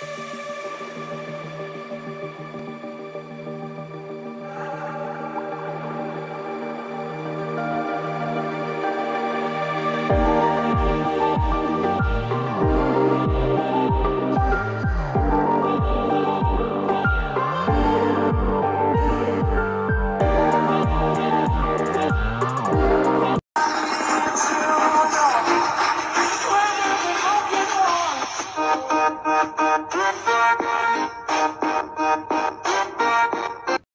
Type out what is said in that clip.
うん。